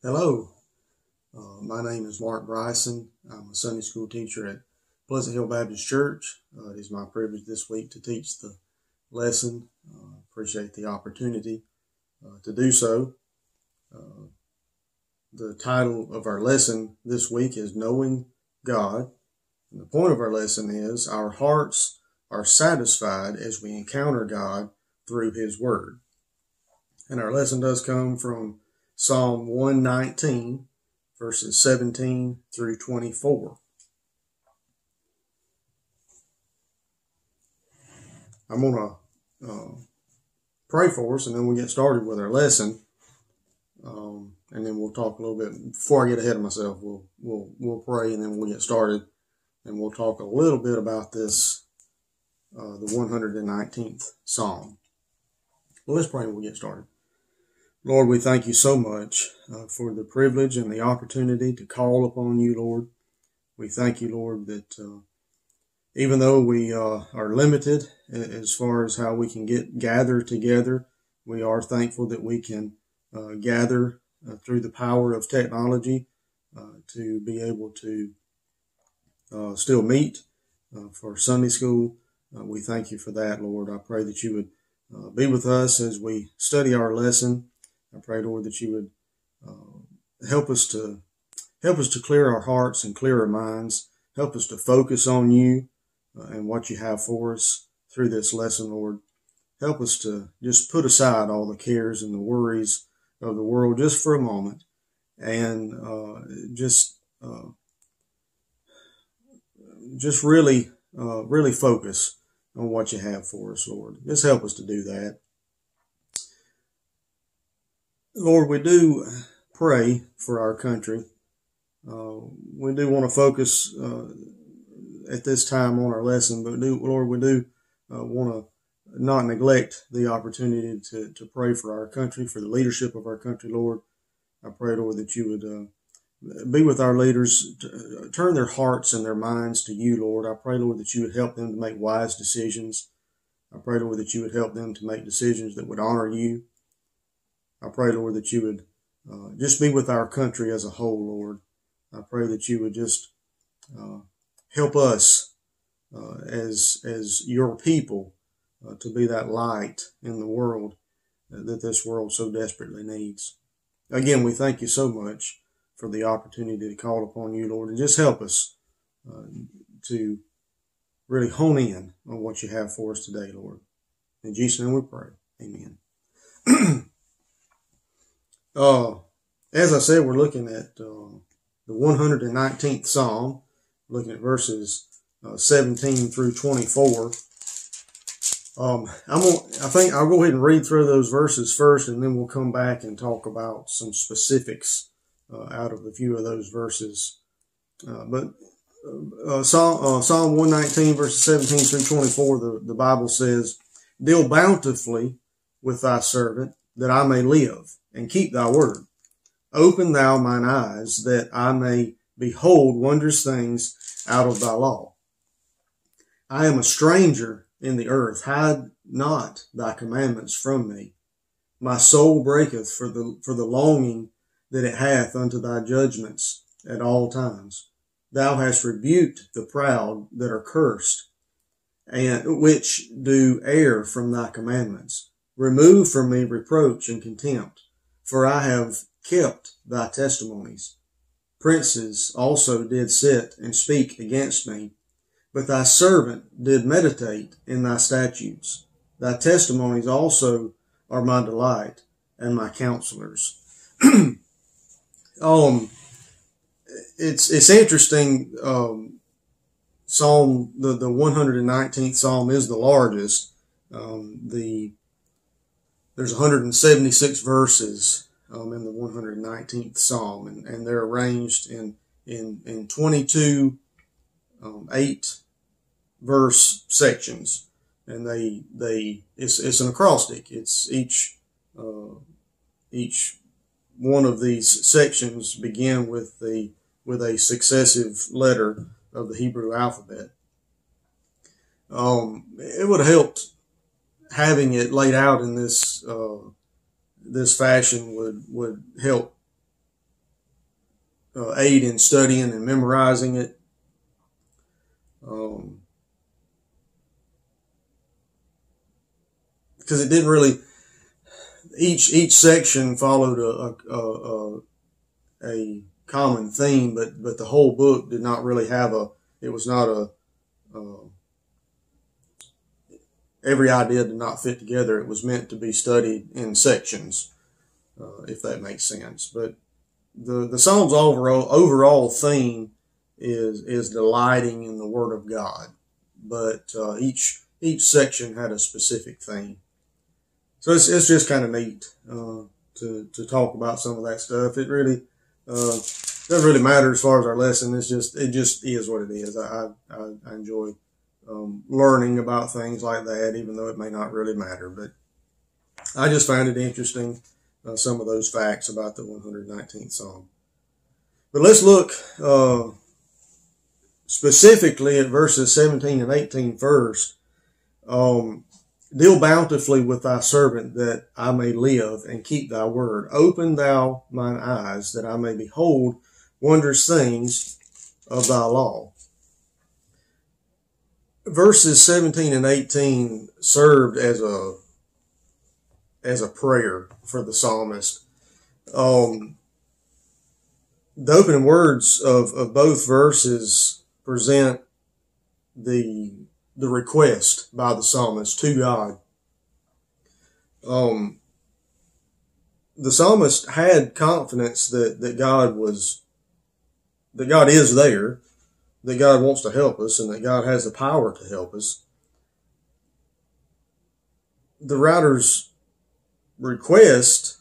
Hello, uh, my name is Mark Bryson. I'm a Sunday school teacher at Pleasant Hill Baptist Church. Uh, it is my privilege this week to teach the lesson. Uh, appreciate the opportunity uh, to do so. Uh, the title of our lesson this week is Knowing God. And the point of our lesson is our hearts are satisfied as we encounter God through His Word. And our lesson does come from Psalm 119, verses 17 through 24. I'm going to uh, pray for us and then we'll get started with our lesson. Um, and then we'll talk a little bit before I get ahead of myself. We'll, we'll, we'll pray and then we'll get started and we'll talk a little bit about this, uh, the 119th Psalm. Well, let's pray and we'll get started. Lord, we thank you so much uh, for the privilege and the opportunity to call upon you, Lord. We thank you, Lord, that uh, even though we uh, are limited as far as how we can get gather together, we are thankful that we can uh, gather uh, through the power of technology uh, to be able to still meet for Sunday school. we thank you for that, Lord. I pray that you would be with us as we study our lesson. I pray, Lord, that you would uh, help us to help us to clear our hearts and clear our minds. Help us to focus on you uh, and what you have for us through this lesson, Lord. Help us to just put aside all the cares and the worries of the world just for a moment and uh, just uh, just really uh, really focus on what you have for us, Lord. Just help us to do that. Lord, we do pray for our country. Uh, we do want to focus uh, at this time on our lesson, but do, Lord, we do uh, want to not neglect the opportunity to, to pray for our country, for the leadership of our country, Lord. I pray, Lord, that you would uh, be with our leaders, uh, turn their hearts and their minds to you, Lord. I pray, Lord, that you would help them to make wise decisions. I pray, Lord, that you would help them to make decisions that would honor you. I pray, Lord, that you would uh, just be with our country as a whole, Lord. I pray that you would just uh, help us uh, as as your people uh, to be that light in the world that this world so desperately needs. Again, we thank you so much for the opportunity to call upon you, Lord, and just help us uh, to really hone in on what you have for us today, Lord. In Jesus' name we pray. Amen. Uh, as I said, we're looking at uh, the 119th Psalm, looking at verses uh, 17 through 24. Um, I'm gonna, I think I'll go ahead and read through those verses first, and then we'll come back and talk about some specifics uh, out of a few of those verses. Uh, but uh, Psalm, Psalm 119, verses 17 through 24, the, the Bible says, Deal bountifully with thy servant, that I may live and keep thy word. Open thou mine eyes that I may behold wondrous things out of thy law. I am a stranger in the earth. Hide not thy commandments from me. My soul breaketh for the, for the longing that it hath unto thy judgments at all times. Thou hast rebuked the proud that are cursed and which do err from thy commandments. Remove from me reproach and contempt for I have kept thy testimonies. Princes also did sit and speak against me, but thy servant did meditate in thy statutes. Thy testimonies also are my delight and my counselors. um, it's it's interesting. Um, Psalm the the 119th Psalm is the largest. Um, the there's 176 verses um, in the 119th Psalm, and, and they're arranged in in in 22 um, eight verse sections, and they they it's it's an acrostic. It's each uh, each one of these sections begin with the with a successive letter of the Hebrew alphabet. Um, it would have helped having it laid out in this uh, this fashion would would help uh, aid in studying and memorizing it. Um, because it didn't really each each section followed a, a, a, a common theme, but but the whole book did not really have a. It was not a. Uh, every idea did not fit together. It was meant to be studied in sections, uh, if that makes sense. But the the Psalms overall overall theme is is delighting in the Word of God, but uh, each each section had a specific theme. So it's it's just kind of neat uh, to to talk about some of that stuff. It really uh, doesn't really matter as far as our lesson. It's just it just is what it is. I I, I enjoy um, learning about things like that, even though it may not really matter. But I just find it interesting uh, some of those facts about the 119th Psalm. But let's look uh, specifically at verses 17 and 18 first. Um, Deal bountifully with thy servant that I may live and keep thy word. Open thou mine eyes that I may behold wondrous things of thy law. Verses 17 and 18 served as a as a prayer for the psalmist. Um, the opening words of, of both verses present the the request by the psalmist to God. Um, the psalmist had confidence that, that God was, that God is there, that God wants to help us, and that God has the power to help us. The writer's request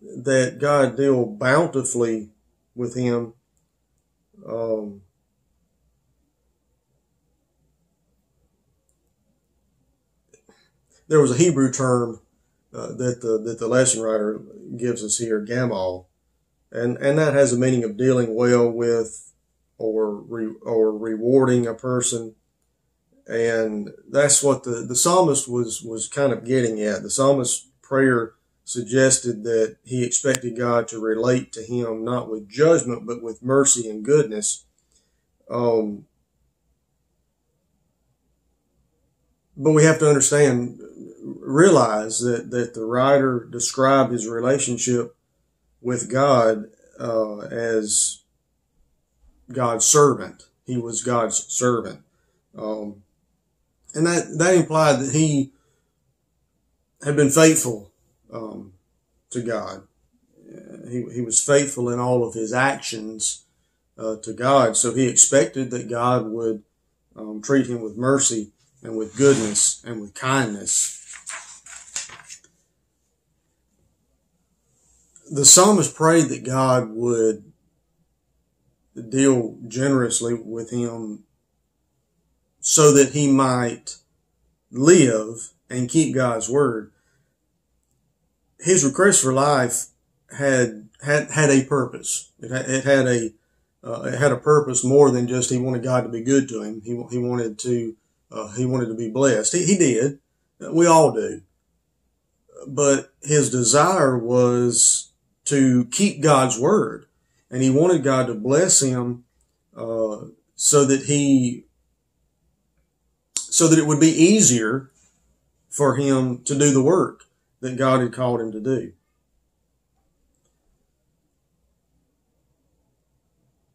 that God deal bountifully with him um, there was a Hebrew term uh, that the that the lesson writer gives us here, gamal, and and that has a meaning of dealing well with or re, or rewarding a person, and that's what the the psalmist was was kind of getting at. The psalmist's prayer suggested that he expected God to relate to him not with judgment but with mercy and goodness. Um, but we have to understand realize that, that the writer described his relationship with God uh, as God's servant. He was God's servant. Um, and that, that implied that he had been faithful um, to God. He, he was faithful in all of his actions uh, to God. So he expected that God would um, treat him with mercy and with goodness and with kindness the psalmist prayed that God would deal generously with him so that he might live and keep God's word. His request for life had had had a purpose. It had, it had a uh, it had a purpose more than just he wanted God to be good to him. He he wanted to uh, he wanted to be blessed. He he did. We all do. But his desire was to keep God's word. And he wanted God to bless him uh, so that he, so that it would be easier for him to do the work that God had called him to do.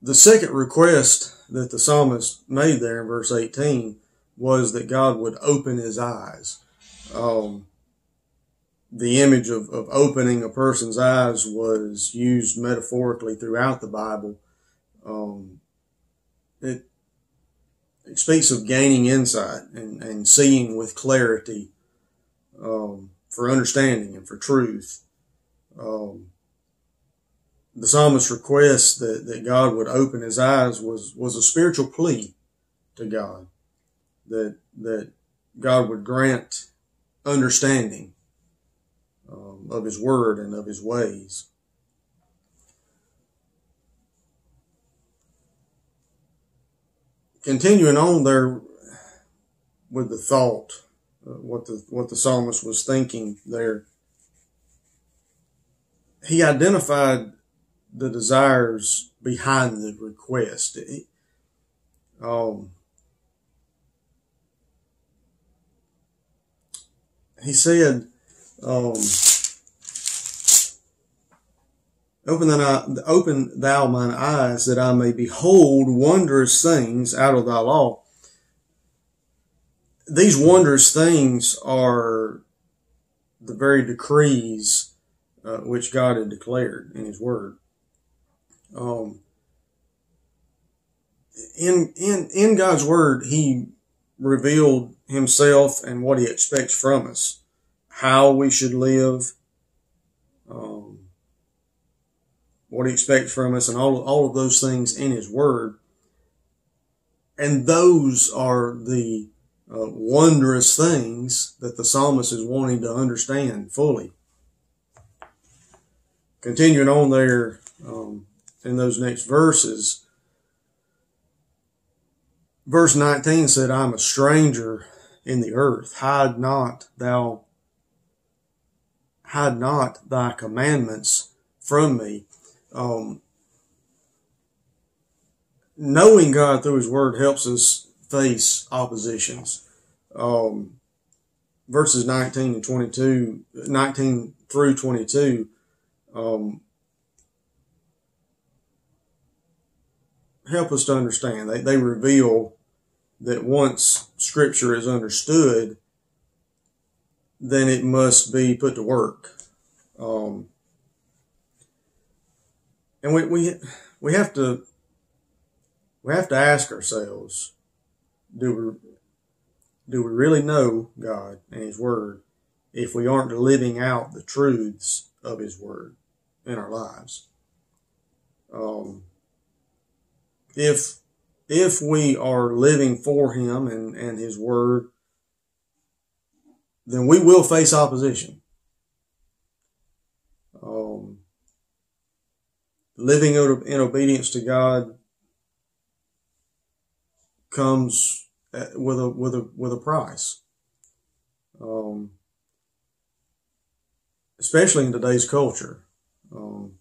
The second request that the psalmist made there in verse 18 was that God would open his eyes. Um, the image of, of opening a person's eyes was used metaphorically throughout the Bible. Um, it, it speaks of gaining insight and, and seeing with clarity um, for understanding and for truth. Um, the psalmist's request that, that God would open his eyes was, was a spiritual plea to God that, that God would grant understanding um, of his word and of his ways. Continuing on there with the thought, uh, what the what the psalmist was thinking there. he identified the desires behind the request. Um, he said, um, Open, thou, open thou mine eyes that I may behold wondrous things out of thy law. These wondrous things are the very decrees uh, which God had declared in His Word. Um, in in in God's Word, He revealed Himself and what He expects from us, how we should live. Um, what he expects from us and all, all of those things in his word. And those are the uh, wondrous things that the psalmist is wanting to understand fully. Continuing on there um, in those next verses, verse 19 said, I'm a stranger in the earth. Hide not thou, hide not thy commandments from me. Um, knowing God through His Word helps us face oppositions. Um, verses 19 and 22, 19 through 22, um, help us to understand. They, they reveal that once Scripture is understood, then it must be put to work. Um, and we, we, we have to, we have to ask ourselves, do we, do we really know God and His Word if we aren't living out the truths of His Word in our lives? Um, if, if we are living for Him and, and His Word, then we will face opposition. Um, living in obedience to God comes with a with a with a price. Um, especially in today's culture. Um,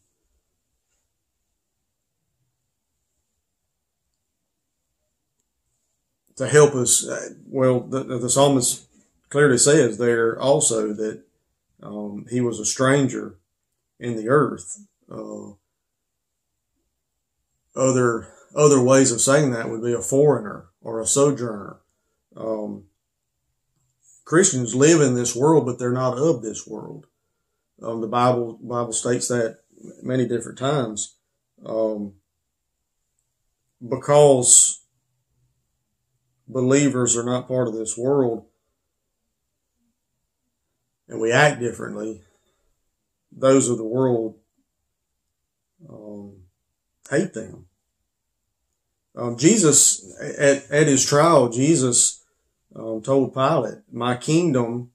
to help us, uh, well, the, the psalmist clearly says there also that um, he was a stranger in the earth. Uh, other other ways of saying that would be a foreigner or a sojourner. Um, Christians live in this world, but they're not of this world. Um, the Bible Bible states that many different times. Um, because believers are not part of this world and we act differently, those of the world um, hate them. Um, Jesus, at, at his trial, Jesus um, told Pilate, my kingdom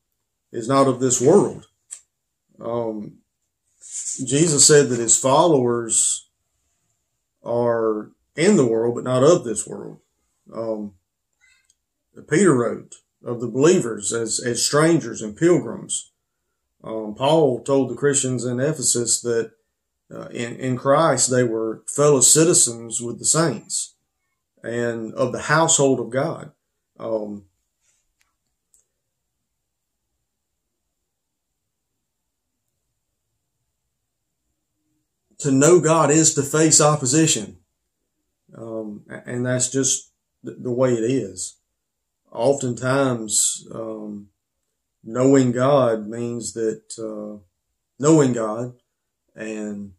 is not of this world. Um, Jesus said that his followers are in the world, but not of this world. Um, Peter wrote of the believers as, as strangers and pilgrims. Um, Paul told the Christians in Ephesus that uh, in, in Christ they were fellow citizens with the saints and of the household of God. Um, to know God is to face opposition. Um, and that's just the way it is. Oftentimes, um, knowing God means that, uh, knowing God and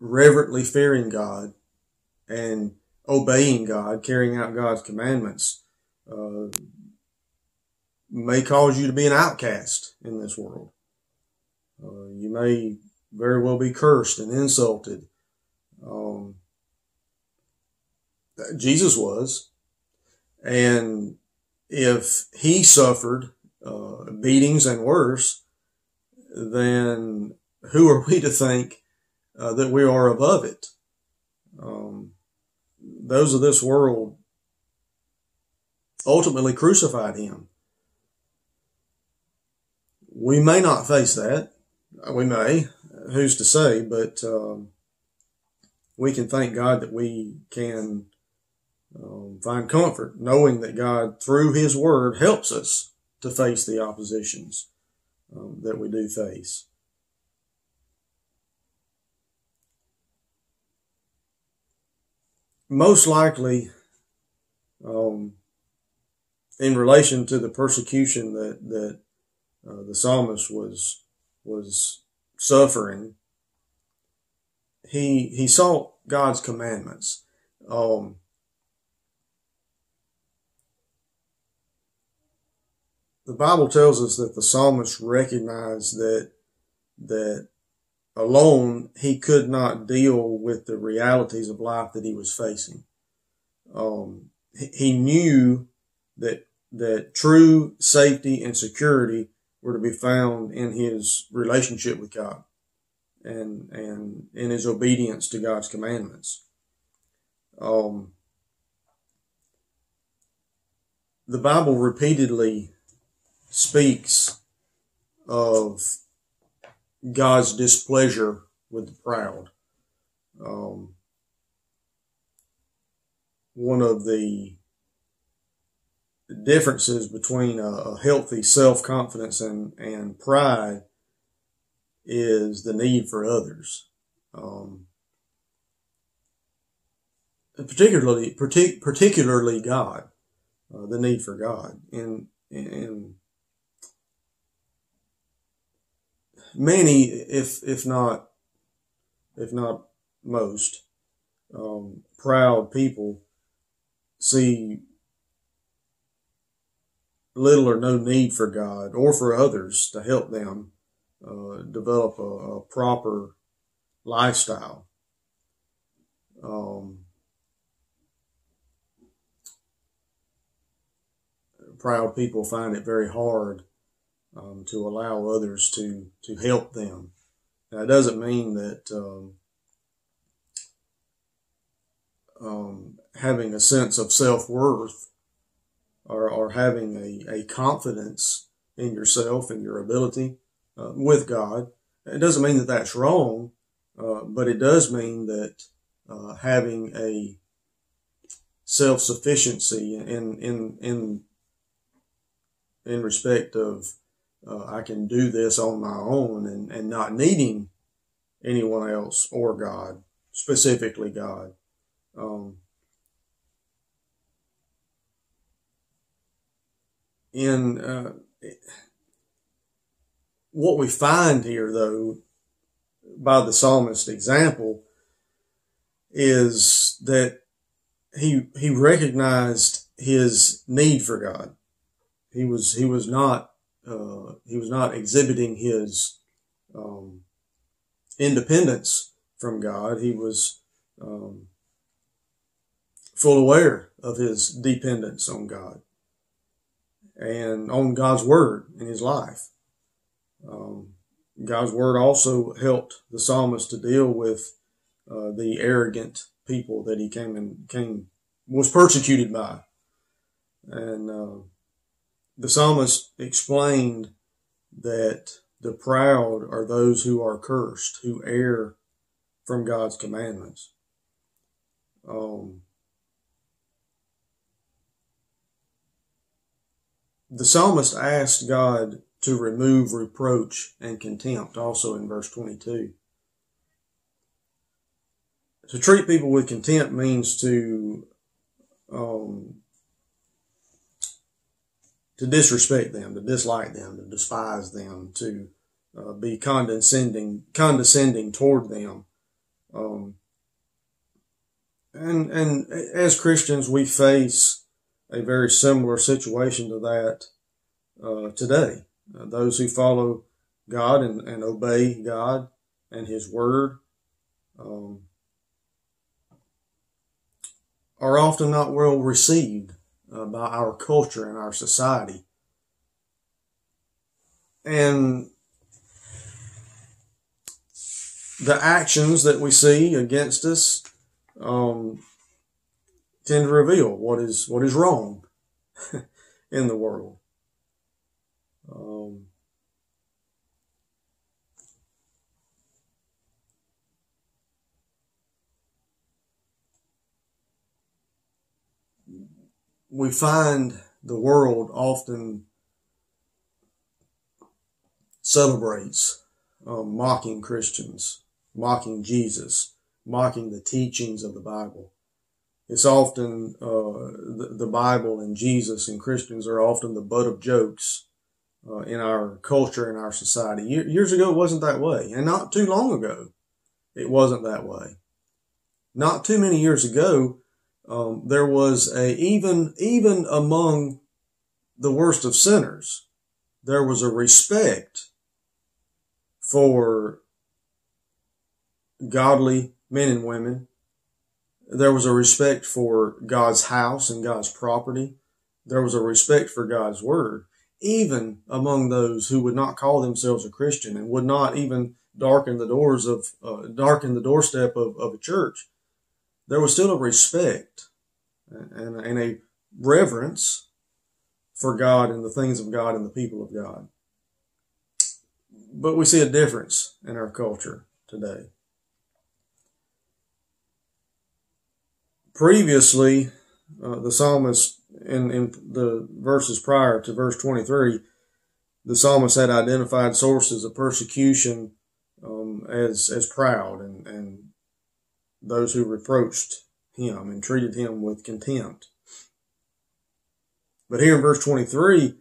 reverently fearing God and obeying God, carrying out God's commandments, uh, may cause you to be an outcast in this world. Uh, you may very well be cursed and insulted. Um, Jesus was. And if he suffered uh, beatings and worse, then who are we to think uh, that we are above it? Um, those of this world ultimately crucified him. We may not face that. We may. Who's to say? But um, we can thank God that we can um, find comfort knowing that God, through His Word, helps us to face the oppositions um, that we do face. Most likely, um, in relation to the persecution that that uh, the psalmist was was suffering, he he sought God's commandments. Um, the Bible tells us that the psalmist recognized that that alone he could not deal with the realities of life that he was facing. Um, he knew that that true safety and security were to be found in his relationship with God and and in his obedience to God's commandments. Um, the Bible repeatedly speaks of God's displeasure with the proud. Um, one of the differences between a, a healthy self confidence and, and pride is the need for others. Um, particularly, partic- particularly God, uh, the need for God. And, and many, if, if not, if not most, um, proud people see little or no need for God or for others to help them uh, develop a, a, proper lifestyle. Um, proud people find it very hard um, to allow others to to help them. Now, it doesn't mean that um, um having a sense of self worth or, or having a, a confidence in yourself and your ability uh, with God. It doesn't mean that that's wrong, uh, but it does mean that uh, having a self sufficiency in in in in respect of uh, I can do this on my own and, and not needing anyone else or God, specifically God. Um, in uh, what we find here, though, by the psalmist example, is that he he recognized his need for God. He was he was not uh, he was not exhibiting his um, independence from God. He was um, full aware of his dependence on God and on God's word in his life. Um, God's word also helped the psalmist to deal with uh, the arrogant people that he came and came was persecuted by, and uh, the psalmist explained that the proud are those who are cursed, who err from God's commandments. Um, The psalmist asked God to remove reproach and contempt, also in verse 22. To treat people with contempt means to um, to disrespect them, to dislike them, to despise them, to uh, be condescending condescending toward them. Um, and and as Christians, we face a very similar situation to that uh, today. Uh, those who follow God and, and obey God and His Word um, are often not well received by our culture and our society. And the actions that we see against us um, tend to reveal what is what is wrong in the world. Um, we find the world often celebrates um, mocking Christians, mocking Jesus, mocking the teachings of the Bible. It's often uh, the, the, Bible and Jesus and Christians are often the butt of jokes uh, in our culture and our society. Years ago, it wasn't that way, and not too long ago, it wasn't that way. Not too many years ago, um, there was a even even among the worst of sinners, there was a respect for godly men and women. There was a respect for God's house and God's property. There was a respect for God's word, even among those who would not call themselves a Christian and would not even darken the doors of, uh, darken the doorstep of, of a church. There was still a respect and, and a reverence for God and the things of God and the people of God. But we see a difference in our culture today. Previously, uh, the psalmist in, in the verses prior to verse 23, the psalmist had identified sources of persecution um, as as proud and, and those who reproached him and treated him with contempt. But here in verse 23,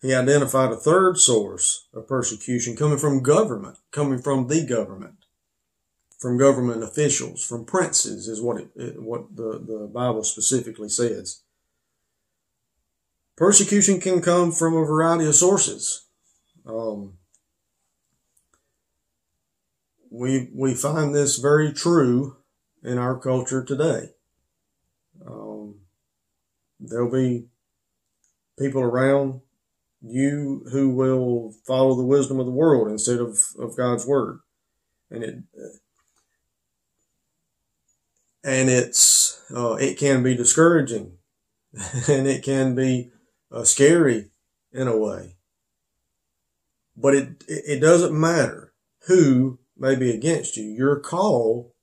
he identified a third source of persecution coming from government, coming from the government, from government officials, from princes, is what it, what the, the Bible specifically says. Persecution can come from a variety of sources. Um, we we find this very true in our culture today. Um, there'll be people around you who will follow the wisdom of the world instead of, of God's word. And it, and it's, uh, it can be discouraging and it can be uh, scary in a way. But it, it doesn't matter who may be against you. Your call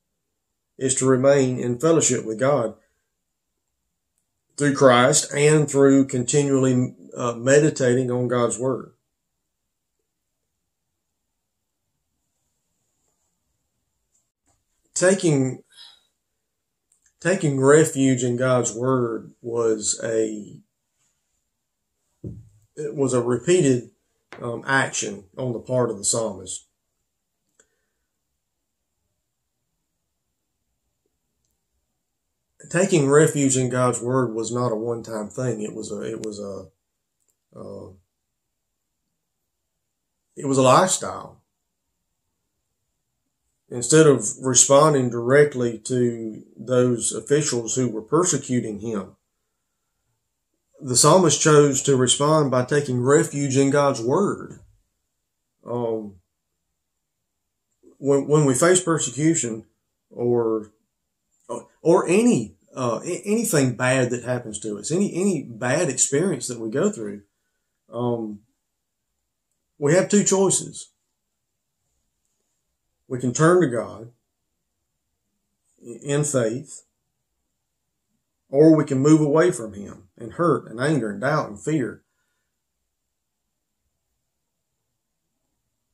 is to remain in fellowship with God through Christ and through continually uh, meditating on God's Word. Taking taking refuge in God's Word was a it was a repeated um, action on the part of the psalmist. Taking refuge in God's word was not a one time thing. It was a, it was a, uh, it was a lifestyle. Instead of responding directly to those officials who were persecuting him, the psalmist chose to respond by taking refuge in God's word. Um, when, when we face persecution or or any uh, anything bad that happens to us, any any bad experience that we go through, um, we have two choices. We can turn to God in faith, or we can move away from Him in hurt and anger and doubt and fear.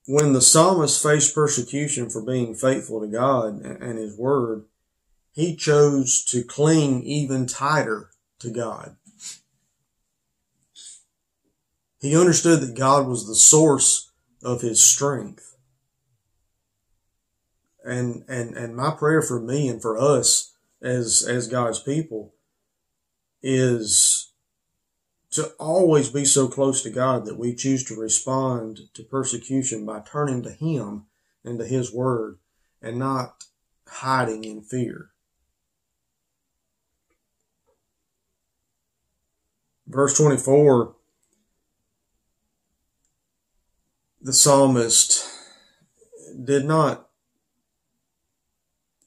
When the psalmist faced persecution for being faithful to God and His Word, he chose to cling even tighter to God. He understood that God was the source of his strength. And, and, and my prayer for me and for us as, as God's people is to always be so close to God that we choose to respond to persecution by turning to Him and to His Word and not hiding in fear. Verse 24, the psalmist did not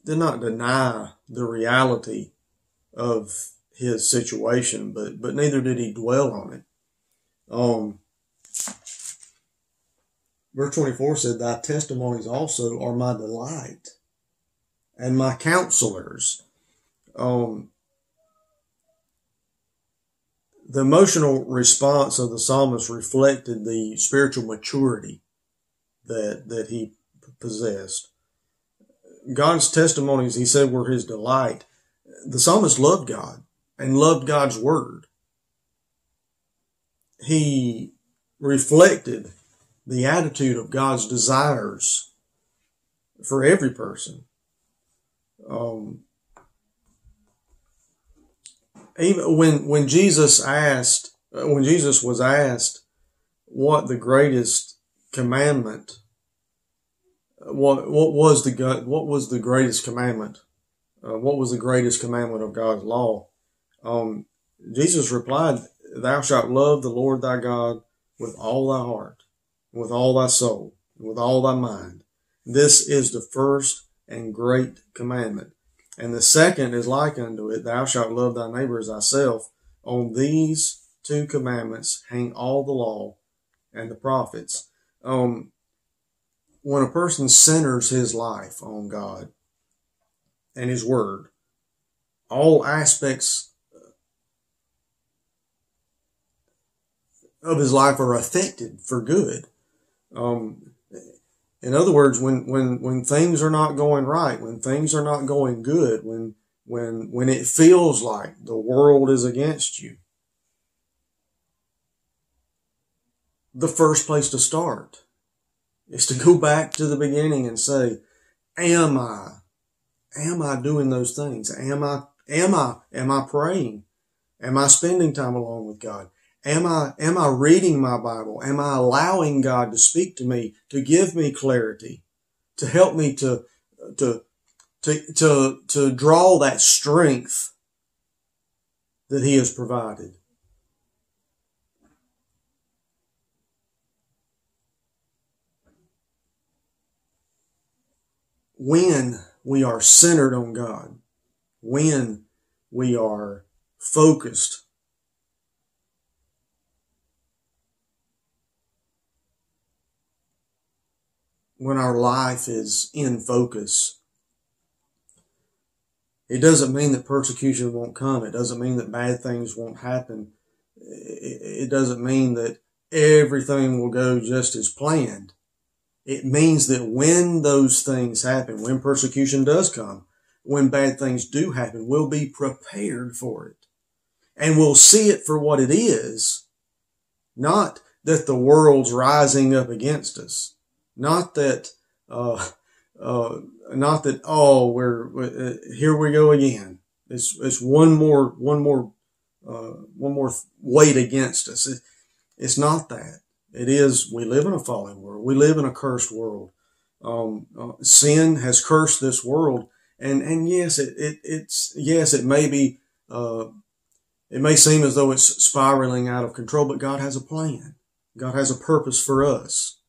did not deny the reality of his situation, but but neither did he dwell on it. Um, verse 24 said, Thy testimonies also are my delight and my counselors. Um, the emotional response of the psalmist reflected the spiritual maturity that that he possessed. God's testimonies, he said, were his delight. The psalmist loved God and loved God's word. He reflected the attitude of God's desires for every person. Um, even when when Jesus asked, uh, when Jesus was asked what the greatest commandment, what what was the what was the greatest commandment, uh, what was the greatest commandment of God's law? Um, Jesus replied, "Thou shalt love the Lord thy God with all thy heart, with all thy soul, with all thy mind. This is the first and great commandment. And the second is like unto it, thou shalt love thy neighbor as thyself. On these two commandments hang all the law and the prophets. Um, when a person centers his life on God and his word, all aspects of his life are affected for good. Um, in other words, when, when, when things are not going right, when things are not going good, when, when, when it feels like the world is against you, the first place to start is to go back to the beginning and say, am I, am I doing those things? Am I, am I, am I praying? Am I spending time alone with God? Am I, am I reading my Bible? Am I allowing God to speak to me, to give me clarity, to help me to, to, to, to, to draw that strength that he has provided? When we are centered on God, when we are focused when our life is in focus. It doesn't mean that persecution won't come. It doesn't mean that bad things won't happen. It doesn't mean that everything will go just as planned. It means that when those things happen, when persecution does come, when bad things do happen, we'll be prepared for it. And we'll see it for what it is, not that the world's rising up against us not that, uh, uh, not that, oh, we're, uh, here we go again. It's, it's one more, one more, uh, one more weight against us. It, it's not that. It is, we live in a fallen world. We live in a cursed world. Um, uh, sin has cursed this world. And, and yes, it, it, it's, yes, it may be, uh, it may seem as though it's spiraling out of control, but God has a plan. God has a purpose for us.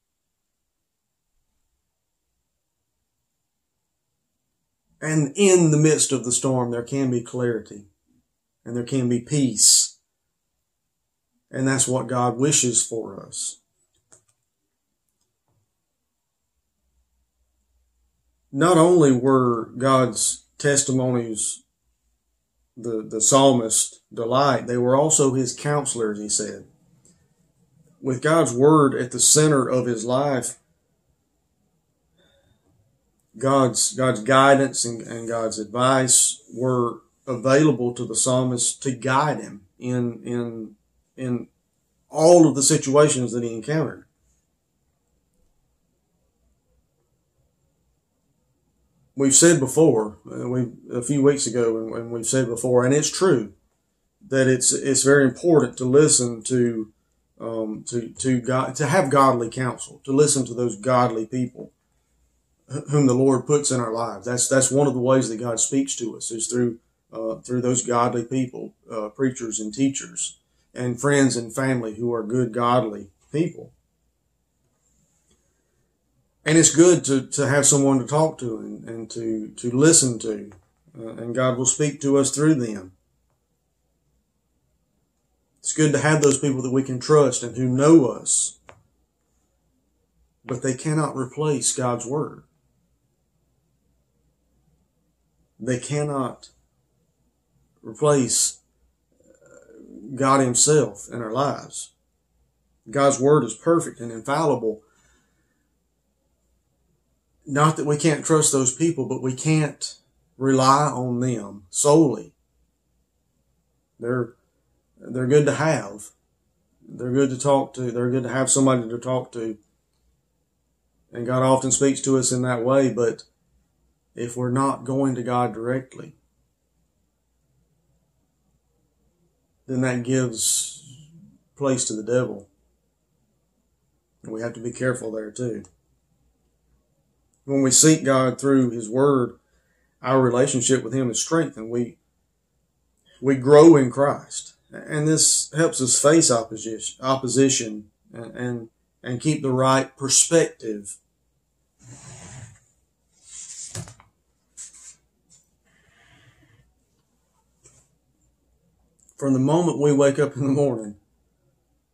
And in the midst of the storm, there can be clarity and there can be peace. And that's what God wishes for us. Not only were God's testimonies the, the psalmist delight, they were also his counselors, he said. With God's word at the center of his life, God's God's guidance and, and God's advice were available to the psalmist to guide him in in in all of the situations that he encountered. We've said before, uh, we a few weeks ago, and, and we've said before, and it's true that it's it's very important to listen to um, to to God to have godly counsel, to listen to those godly people whom the Lord puts in our lives. That's that's one of the ways that God speaks to us is through uh, through those godly people, uh, preachers and teachers, and friends and family who are good, godly people. And it's good to, to have someone to talk to and, and to, to listen to, uh, and God will speak to us through them. It's good to have those people that we can trust and who know us, but they cannot replace God's Word. They cannot replace uh, God Himself in our lives. God's Word is perfect and infallible. Not that we can't trust those people, but we can't rely on them solely. They're, they're good to have. They're good to talk to. They're good to have somebody to talk to. And God often speaks to us in that way, but if we're not going to God directly, then that gives place to the devil. And we have to be careful there too. When we seek God through His Word, our relationship with Him is strengthened. We we grow in Christ, and this helps us face opposition, opposition, and and, and keep the right perspective. From the moment we wake up in the morning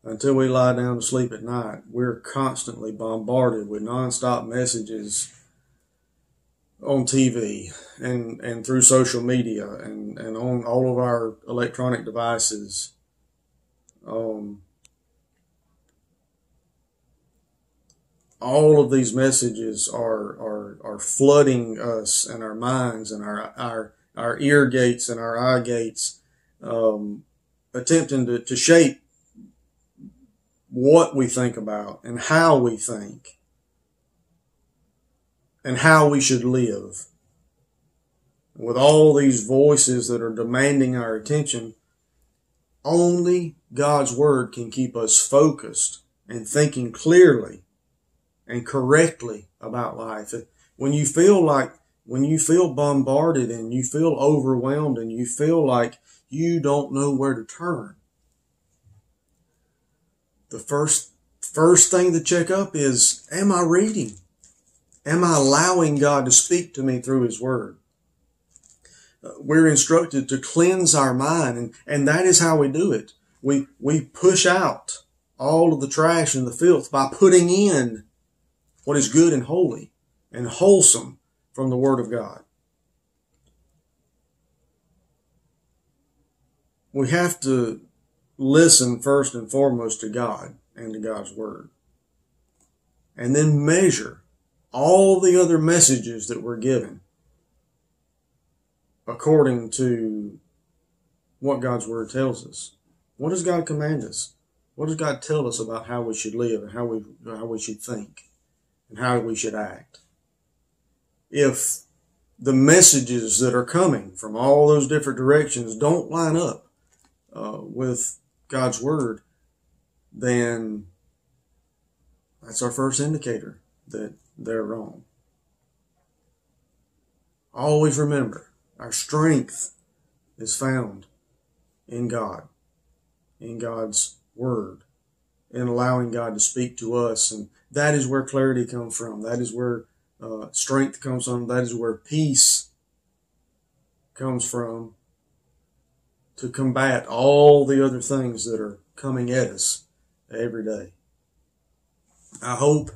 until we lie down to sleep at night, we're constantly bombarded with nonstop messages on TV and, and through social media and, and on all of our electronic devices. Um, all of these messages are, are, are flooding us and our minds and our, our, our ear gates and our eye gates, um, attempting to, to shape what we think about and how we think and how we should live. With all these voices that are demanding our attention, only God's Word can keep us focused and thinking clearly and correctly about life. When you feel like, when you feel bombarded and you feel overwhelmed and you feel like you don't know where to turn, the first first thing to check up is am I reading? Am I allowing God to speak to me through his word? Uh, we're instructed to cleanse our mind and, and that is how we do it. We we push out all of the trash and the filth by putting in what is good and holy and wholesome from the word of God. We have to listen first and foremost to God and to God's Word. And then measure all the other messages that we're given according to what God's Word tells us. What does God command us? What does God tell us about how we should live and how we, how we should think and how we should act? If the messages that are coming from all those different directions don't line up uh, with God's word, then that's our first indicator that they're wrong. Always remember, our strength is found in God, in God's word, in allowing God to speak to us. And that is where clarity comes from. That is where uh, strength comes from. That is where peace comes from to combat all the other things that are coming at us every day. I hope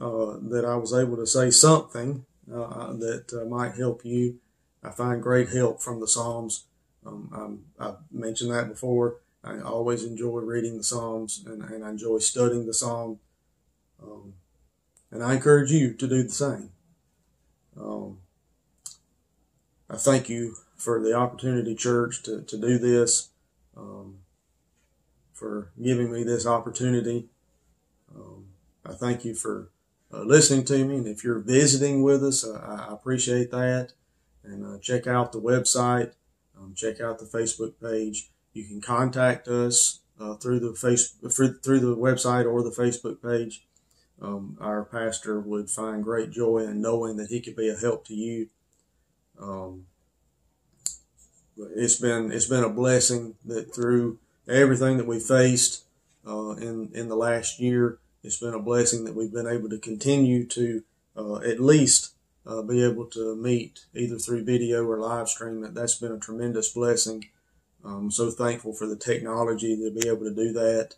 uh, that I was able to say something uh, that uh, might help you. I find great help from the Psalms. Um, I've mentioned that before. I always enjoy reading the Psalms and, and I enjoy studying the Psalm. Um, and I encourage you to do the same. Um, I thank you for the opportunity, church, to, to do this, um, for giving me this opportunity. Um, I thank you for uh, listening to me. And if you're visiting with us, uh, I appreciate that. And uh, check out the website, um, check out the Facebook page. You can contact us uh, through the face through the website or the Facebook page. Um, our pastor would find great joy in knowing that he could be a help to you. Um, it's been it's been a blessing that through everything that we faced uh, in in the last year, it's been a blessing that we've been able to continue to uh, at least uh, be able to meet either through video or live stream. That that's been a tremendous blessing. I'm so thankful for the technology to be able to do that.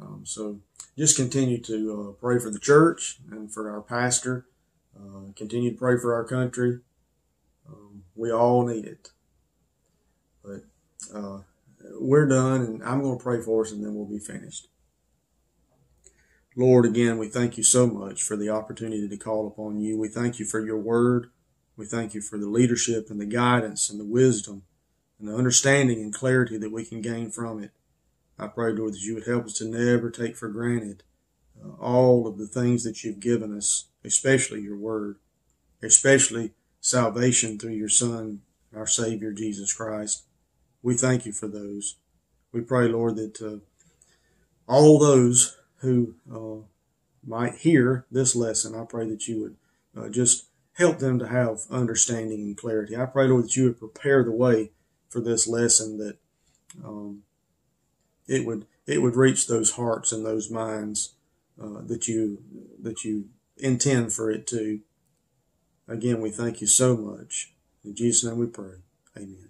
Um, so just continue to uh, pray for the church and for our pastor. Uh, continue to pray for our country. Um, we all need it. But uh, we're done, and I'm going to pray for us, and then we'll be finished. Lord, again, we thank you so much for the opportunity to call upon you. We thank you for your word. We thank you for the leadership and the guidance and the wisdom and the understanding and clarity that we can gain from it. I pray, Lord, that you would help us to never take for granted uh, all of the things that you've given us, especially your word, especially salvation through your Son, our Savior, Jesus Christ. We thank you for those. We pray, Lord, that uh, all those who uh, might hear this lesson, I pray that you would uh, just help them to have understanding and clarity. I pray, Lord, that you would prepare the way for this lesson, that um, it would it would reach those hearts and those minds uh, that you that you intend for it to. Again, we thank you so much. In Jesus' name we pray. Amen.